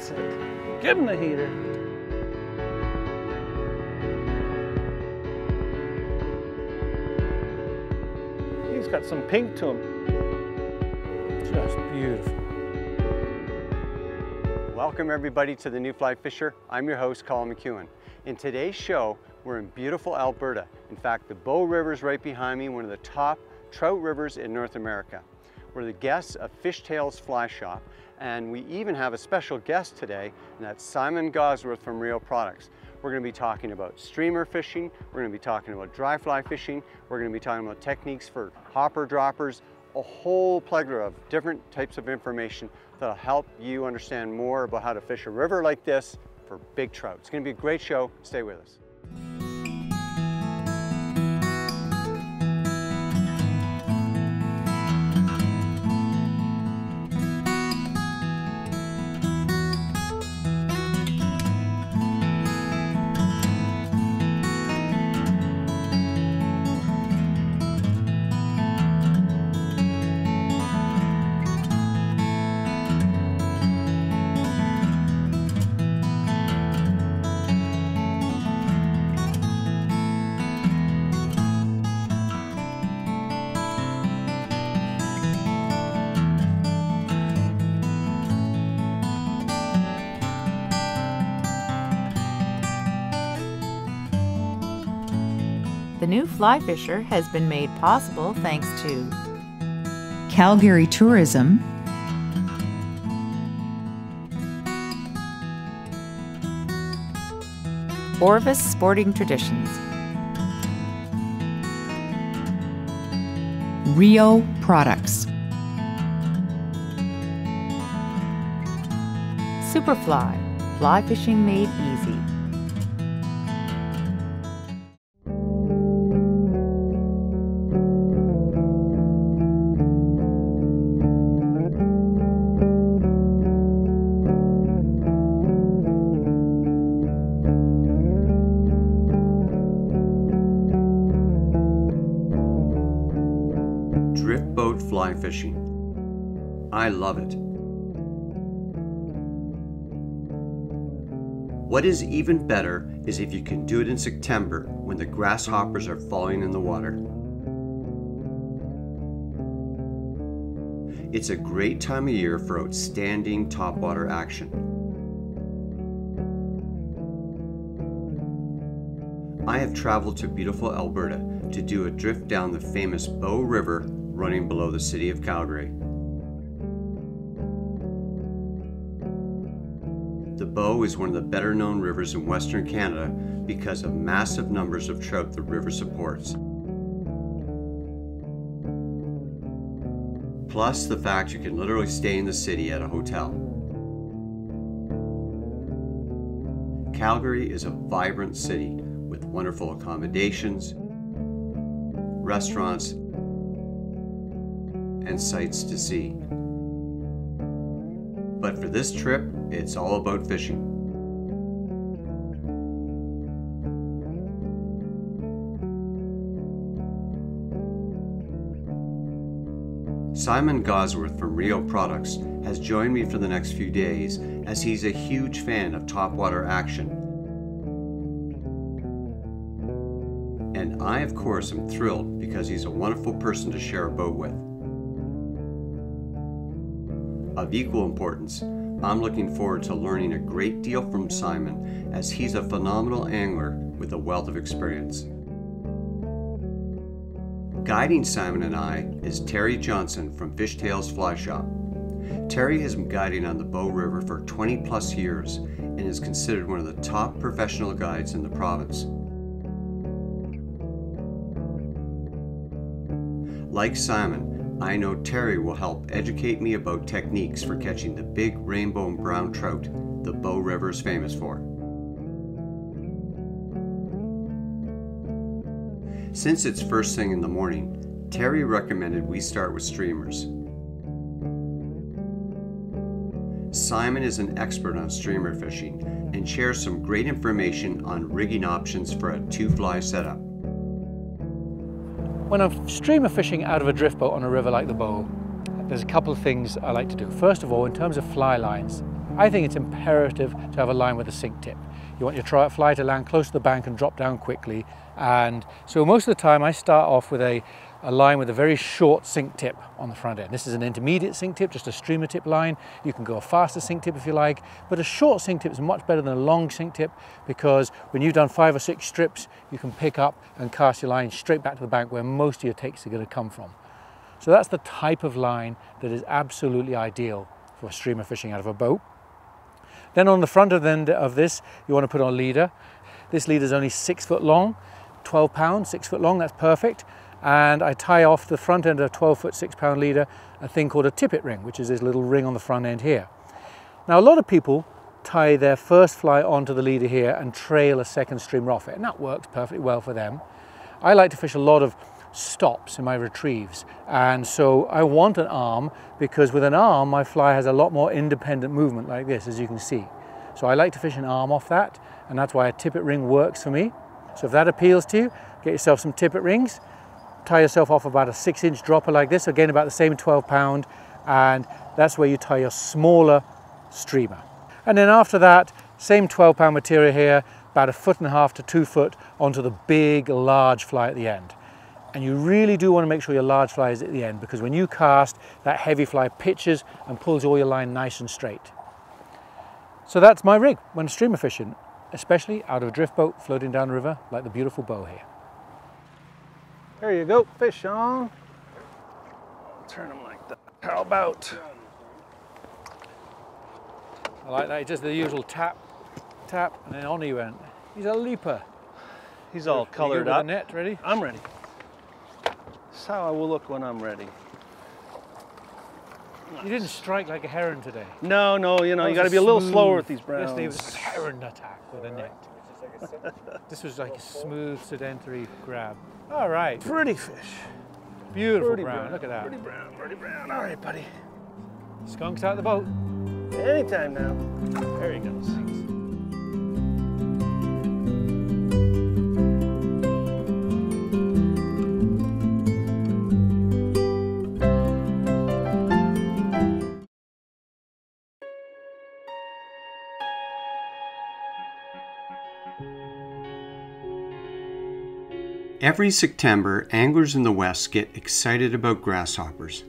Give him the heater. He's got some pink to him. Just beautiful. Welcome everybody to the New Fly Fisher. I'm your host, Colin McKeown. In today's show, we're in beautiful Alberta. In fact, the Bow River is right behind me, one of the top trout rivers in North America. We're the guests of Fish Tales Fly Shop, and we even have a special guest today, and that's Simon Gawesworth from Rio Products. We're going to be talking about streamer fishing, we're going to be talking about dry fly fishing, we're going to be talking about techniques for hopper droppers, a whole plethora of different types of information that'll help you understand more about how to fish a river like this for big trout. It's going to be a great show. Stay with us. New Fly Fisher has been made possible thanks to Calgary Tourism, Orvis Sporting Traditions, Rio Products, Superfly, fly fishing made easy. Fly fishing. I love it. What is even better is if you can do it in September when the grasshoppers are falling in the water. It's a great time of year for outstanding topwater action. I have traveled to beautiful Alberta to do a drift down the famous Bow River running below the city of Calgary. The Bow is one of the better known rivers in Western Canada because of massive numbers of trout the river supports. Plus the fact you can literally stay in the city at a hotel. Calgary is a vibrant city with wonderful accommodations, restaurants, and sights to see. But for this trip, it's all about fishing. Simon Gawesworth from Rio Products has joined me for the next few days as he's a huge fan of topwater action. And I, of course, am thrilled because he's a wonderful person to share a boat with. Of equal importance, I'm looking forward to learning a great deal from Simon as he's a phenomenal angler with a wealth of experience. Guiding Simon and I is Terry Johnson from Fish Tales Fly Shop. Terry has been guiding on the Bow River for 20 plus years and is considered one of the top professional guides in the province. Like Simon, I know Terry will help educate me about techniques for catching the big rainbow and brown trout the Bow River is famous for. Since it's first thing in the morning, Terry recommended we start with streamers. Simon is an expert on streamer fishing and shares some great information on rigging options for a two fly setup. When I'm streamer fishing out of a drift boat on a river like the Bow, there's a couple of things I like to do. First of all, in terms of fly lines, I think it's imperative to have a line with a sink tip. You want your fly to land close to the bank and drop down quickly. And so most of the time I start off with a, a line with a very short sink tip on the front end. This is an intermediate sink tip, just a streamer tip line. You can go a faster sink tip if you like, but a short sink tip is much better than a long sink tip because when you've done five or six strips, you can pick up and cast your line straight back to the bank where most of your takes are going to come from. So that's the type of line that is absolutely ideal for streamer fishing out of a boat. Then on the front end of this, you want to put on a leader. This leader is only six foot long, 12 pounds, six foot long, that's perfect. And I tie off the front end of a 12 foot, six pound leader, a thing called a tippet ring, which is this little ring on the front end here. Now, a lot of people tie their first fly onto the leader here and trail a second streamer off it, and that works perfectly well for them. I like to fish a lot of stops in my retrieves. And so I want an arm because with an arm, my fly has a lot more independent movement like this, as you can see. So I like to fish an arm off that, and that's why a tippet ring works for me. So if that appeals to you, get yourself some tippet rings, tie yourself off about a six inch dropper like this, again about the same 12 pound, and that's where you tie your smaller streamer. And then after that, same 12 pound material here, about a foot and a half to two foot onto the big, large fly at the end. And you really do want to make sure your large fly is at the end because when you cast, that heavy fly pitches and pulls all your line nice and straight. So that's my rig when streamer fishing, especially out of a drift boat floating down the river like the beautiful bow here. There you go, fish on. Turn them like that. How about? I like that, just the usual tap, tap, and then on he went. He's a leaper. He's all colored up. net, ready? I'm ready. That's how I will look when I'm ready. You didn't strike like a heron today. No, no, you know, you got to be a little slower with these browns. Yesterday was a heron attack with a net. This was like a smooth, sedentary grab. All right. Pretty fish. Beautiful pretty brown. brown. Look at that. Pretty brown, pretty brown. All right, buddy. Skunk's out the boat. Anytime now. There he goes. Every September, anglers in the West get excited about grasshoppers.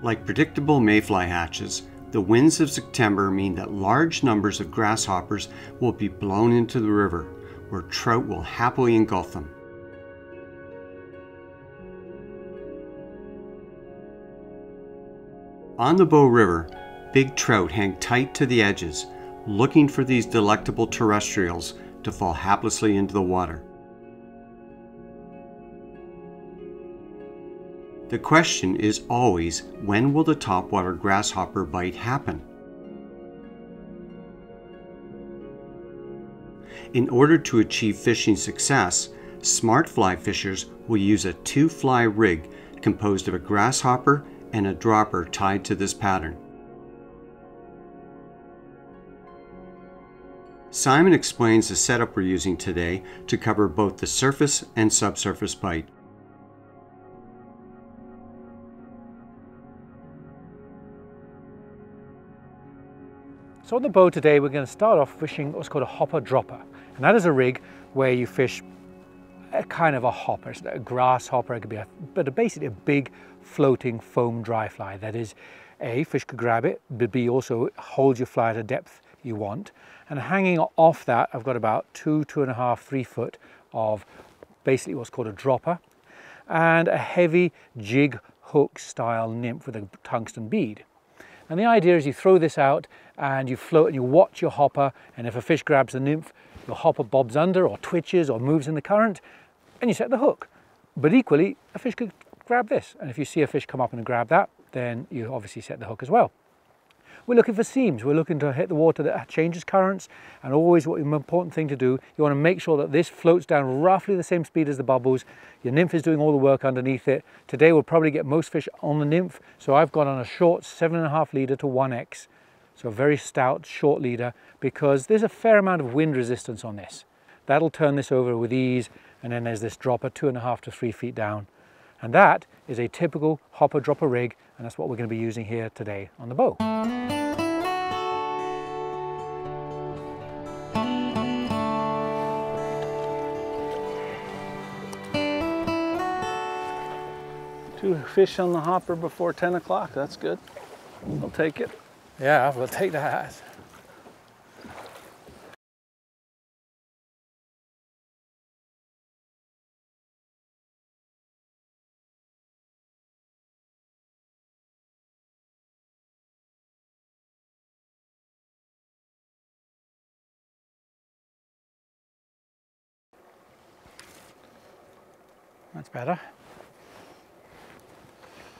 Like predictable mayfly hatches, the winds of September mean that large numbers of grasshoppers will be blown into the river, where trout will happily engulf them. On the Bow River, big trout hang tight to the edges, looking for these delectable terrestrials to fall haplessly into the water. The question is always when will the topwater grasshopper bite happen? In order to achieve fishing success, smart fly fishers will use a two fly rig composed of a grasshopper and a dropper tied to this pattern. Simon explains the setup we're using today to cover both the surface and subsurface bite. So on the bow today we're going to start off fishing what's called a hopper dropper. And that is a rig where you fish a kind of a hopper, a grasshopper, it could be a, but a, basically a big floating foam dry fly. That is A, fish could grab it, but B also holds your fly at a depth you want and hanging off that, I've got about two, two and a half, three foot of basically what's called a dropper and a heavy jig hook style nymph with a tungsten bead. And the idea is you throw this out and you float and you watch your hopper and if a fish grabs the nymph, your hopper bobs under or twitches or moves in the current and you set the hook. But equally, a fish could grab this. And if you see a fish come up and grab that, then you obviously set the hook as well. We're looking for seams. We're looking to hit the water that changes currents. And always what important thing to do, you want to make sure that this floats down roughly the same speed as the bubbles. Your nymph is doing all the work underneath it. Today we'll probably get most fish on the nymph. So I've got on a short seven and a half leader to 1X. So a very stout short leader because there's a fair amount of wind resistance on this. That'll turn this over with ease. And then there's this dropper two and a half to three feet down. And that is a typical hopper dropper rig And that's what we're going to be using here today on the bow. Two fish on the hopper before 10 o'clock. That's good. I'll take it. Yeah, we'll take that. That's better.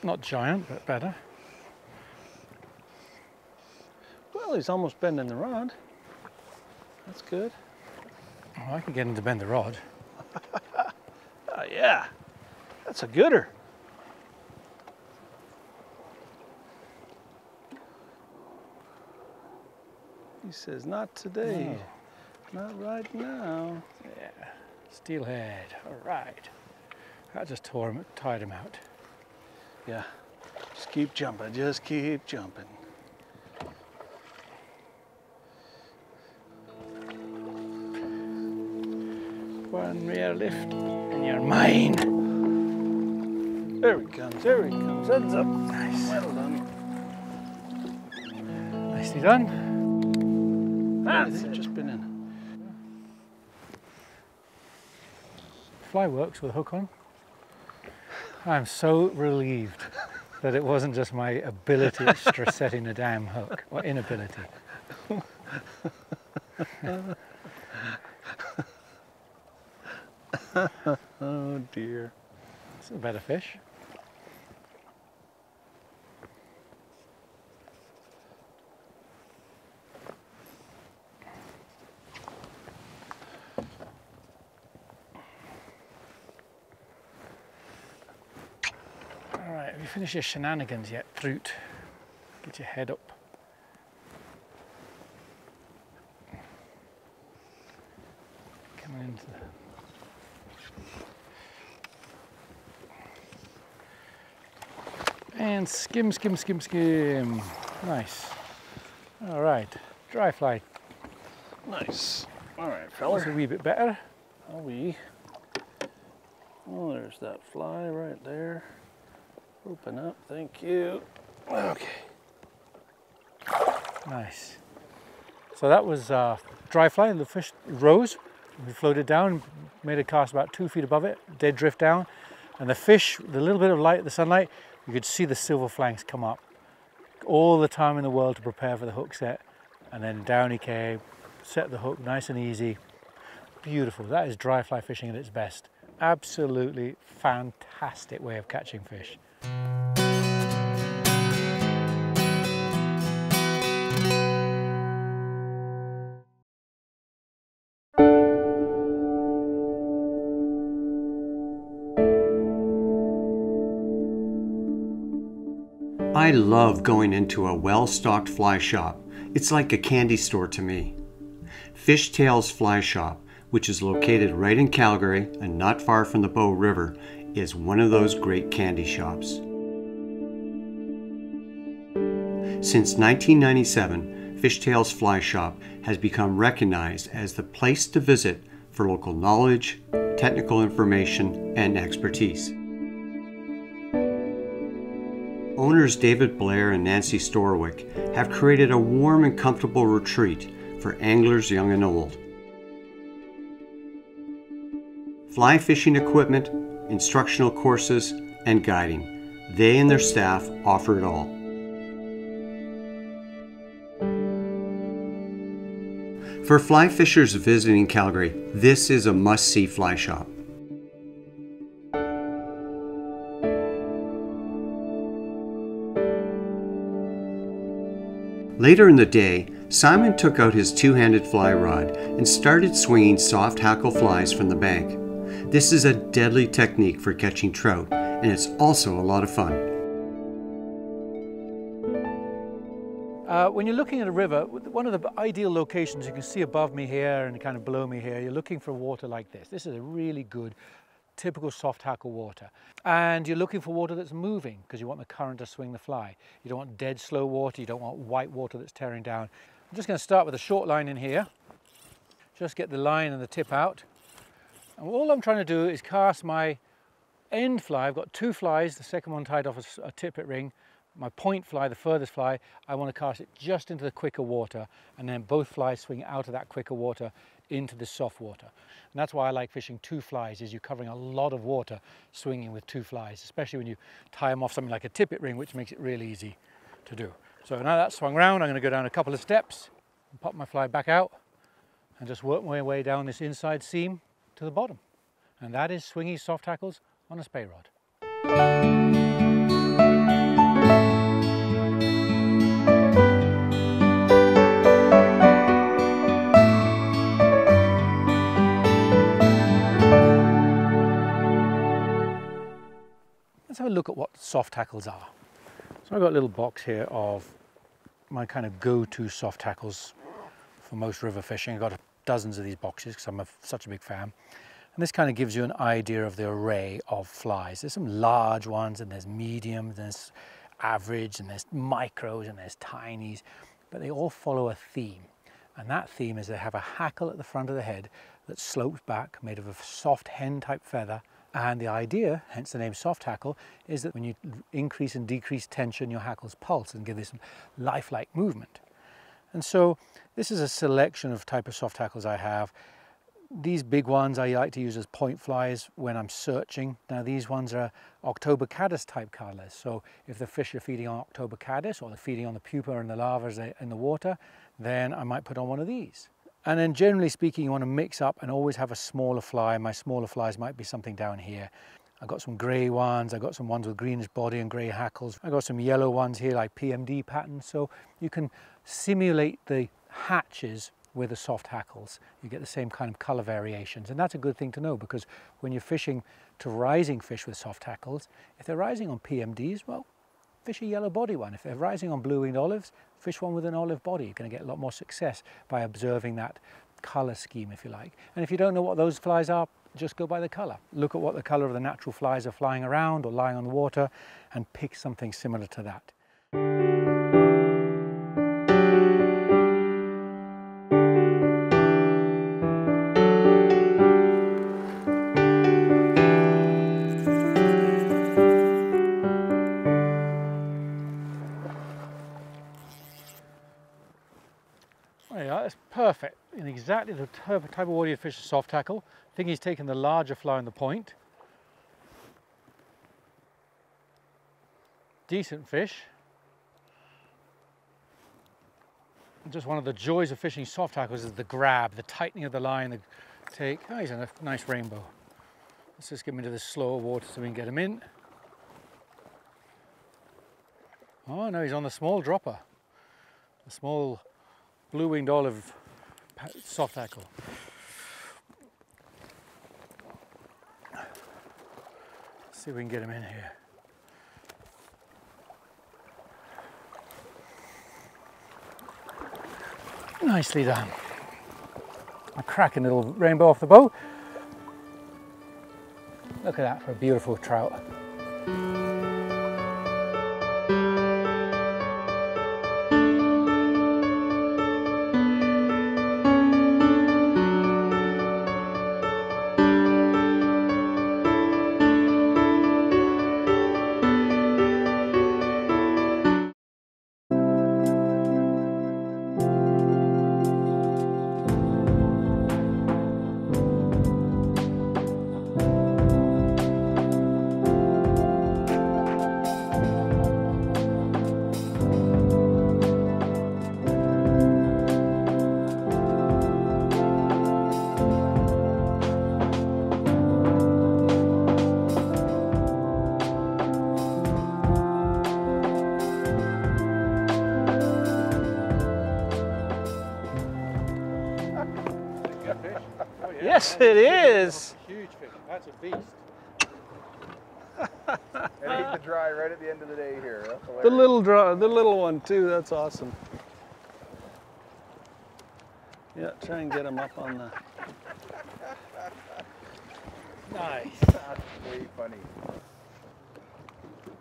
Not giant, but better. Well, he's almost bending the rod. That's good. Oh, I can get him to bend the rod. Oh, yeah. That's a gooder. He says, not today. Not right now. Yeah, steelhead. All right. That just tore him, tied him out. Yeah. Just keep jumping. Just keep jumping. One rear lift, and you're mine. There he comes. There he comes. Heads up. Nice. Well done. Nicely done. It. Just been in. Fly works with a hook on. I'm so relieved that it wasn't just my ability at setting the damn hook, or inability. Oh dear. It's a better fish. All right, have you finished your shenanigans yet, Trout? Get your head up. Coming into the And skim, skim, skim, skim. Nice. All right, dry fly. Nice. All right, That's a wee bit better. Are we? Oh, there's that fly right there. Open up. Thank you. Okay. Nice. So that was uh, dry fly, and the fish rose. We floated down, made a cast about two feet above it, dead drift down, and the fish, the little bit of light, the sunlight, you could see the silver flanks come up. All the time in the world to prepare for the hook set, and then down he came, set the hook nice and easy. Beautiful. That is dry fly fishing at its best. Absolutely fantastic way of catching fish. I love going into a well stocked fly shop. It's like a candy store to me. Fish Tales Fly Shop, which is located right in Calgary and not far from the Bow River, is one of those great candy shops. Since 1997, Fish Tales Fly Shop has become recognized as the place to visit for local knowledge, technical information, and expertise. Owners David Blair and Nancy Storwick have created a warm and comfortable retreat for anglers young and old. Fly fishing equipment, instructional courses, and guiding. They and their staff offer it all. For fly fishers visiting Calgary, this is a must see fly shop. Later in the day, Simon took out his two handed fly rod and started swinging soft hackle flies from the bank. This is a deadly technique for catching trout, and it's also a lot of fun. Uh, when you're looking at a river, one of the ideal locations you can see above me here and kind of below me here, you're looking for water like this. This is a really good typical soft hackle water. And you're looking for water that's moving because you want the current to swing the fly. You don't want dead slow water, you don't want white water that's tearing down. I'm just going to start with a short line in here. Just get the line and the tip out. And all I'm trying to do is cast my end fly. I've got two flies, the second one tied off a, a tippet ring. My point fly, the furthest fly, I want to cast it just into the quicker water and then both flies swing out of that quicker water into the soft water. And that's why I like fishing two flies, is you're covering a lot of water swinging with two flies, especially when you tie them off something like a tippet ring, which makes it really easy to do. So now that's swung round, I'm going to go down a couple of steps and pop my fly back out and just work my way down this inside seam to the bottom. And that is swingy soft hackles on a spey rod. Let's have a look at what soft hackles are. So I've got a little box here of my kind of go-to soft hackles for most river fishing. I've got dozens of these boxes because I'm a, such a big fan. And this kind of gives you an idea of the array of flies. There's some large ones and there's medium, and there's average and there's micros and there's tinies, but they all follow a theme. And that theme is they have a hackle at the front of the head that slopes back, made of a soft hen type feather, and the idea, hence the name soft hackle, is that when you increase and decrease tension, your hackles pulse and give this lifelike movement. And so this is a selection of type of soft hackles I have. These big ones I like to use as point flies when I'm searching. Now these ones are October caddis type colors. So if the fish are feeding on October caddis or they're feeding on the pupa and the larvae in the water, then I might put on one of these. And then generally speaking, you want to mix up and always have a smaller fly. My smaller flies might be something down here. I've got some grey ones, I've got some ones with greenish body and grey hackles. I've got some yellow ones here like PMD patterns. So you can simulate the hatches with the soft hackles. You get the same kind of colour variations. And that's a good thing to know because when you're fishing to rising fish with soft hackles, if they're rising on PMDs, well, fish a yellow body one. If they're rising on blue-winged olives, fish one with an olive body. You're going to get a lot more success by observing that colour scheme, if you like. And if you don't know what those flies are, just go by the colour. Look at what the colour of the natural flies are flying around or lying on the water and pick something similar to that. In exactly the type of water you'd fish a soft hackle. I think he's taken the larger fly on the point. Decent fish. Just one of the joys of fishing soft hackles is the grab, the tightening of the line, the take. Oh, he's in a nice rainbow. Let's just get him into the slower water so we can get him in. Oh no, he's on the small dropper. A small blue-winged olive soft hackle. Let's see if we can get him in here. Nicely done. A cracking little rainbow off the boat. Look at that for a beautiful trout. Yes, it is. Huge fish. That's a beast. and ate the dry right at the end of the day here. The little draw, the little one too. That's awesome. Yeah, try and get him up on the. Nice. That's way funny.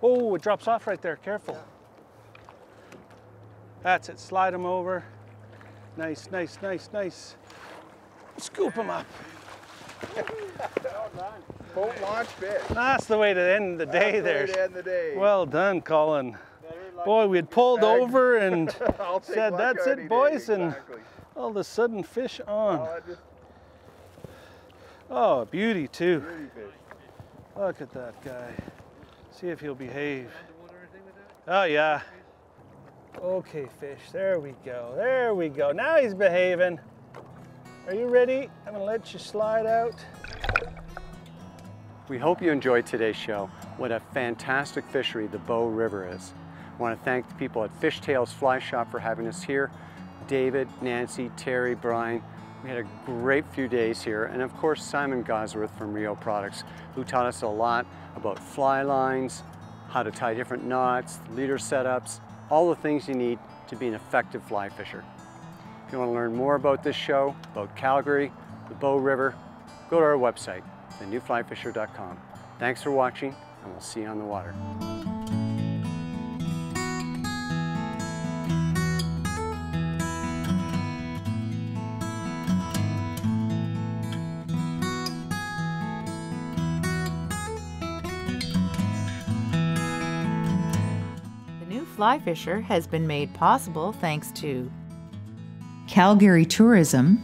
Oh, it drops off right there. Careful. That's it. Slide him over. Nice, nice, nice, nice. Scoop him up. Boat launch fish. That's the way to end the day That's the way there. to end the day. Well done, Colin. Boy, we had pulled over and said, "That's it, boys," day. and all of a sudden fish on. Oh, that just a beauty too. beauty. Look at that guy. See if he'll behave. Oh yeah. Okay, fish. There we go. There we go. Now he's behaving. Are you ready? I'm gonna let you slide out. We hope you enjoyed today's show. What a fantastic fishery the Bow River is. I want to thank the people at Fish Tales Fly Shop for having us here. David, Nancy, Terry, Brian. We had a great few days here. And of course, Simon Gawesworth from Rio Products, who taught us a lot about fly lines, how to tie different knots, leader setups, all the things you need to be an effective fly fisher. You want to learn more about this show, about Calgary, the Bow River, go to our website, thenewflyfisher.com. Thanks for watching, and we'll see you on the water. Fly Fisher has been made possible thanks to Calgary Tourism,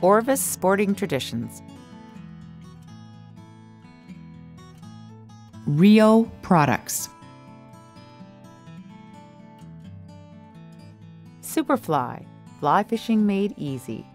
Orvis Sporting Traditions, Rio Products, Superfly, fly fishing made easy.